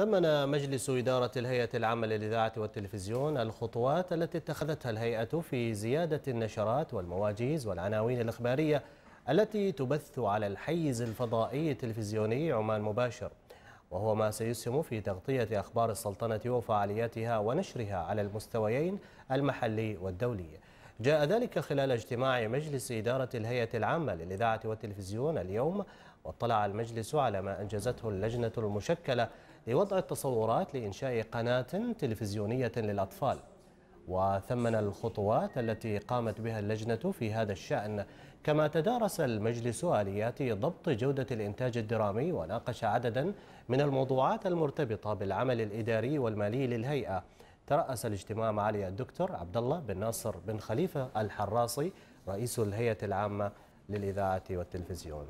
ثمن مجلس إدارة الهيئة العامة للإذاعة والتلفزيون الخطوات التي اتخذتها الهيئة في زيادة النشرات والمواجيز والعناوين الإخبارية التي تبث على الحيز الفضائي التلفزيوني عمان مباشر. وهو ما سيسهم في تغطية أخبار السلطنة وفعالياتها ونشرها على المستويين المحلي والدولي. جاء ذلك خلال اجتماع مجلس إدارة الهيئة العامة للإذاعة والتلفزيون اليوم واطلع المجلس على ما أنجزته اللجنة المشكلة لوضع التصورات لإنشاء قناة تلفزيونية للأطفال. وثمن الخطوات التي قامت بها اللجنة في هذا الشأن كما تدارس المجلس آليات ضبط جودة الإنتاج الدرامي وناقش عددا من الموضوعات المرتبطة بالعمل الإداري والمالي للهيئة. ترأس الاجتماع معالي الدكتور عبد الله بن ناصر بن خليفة الحراصي رئيس الهيئة العامة للإذاعة والتلفزيون.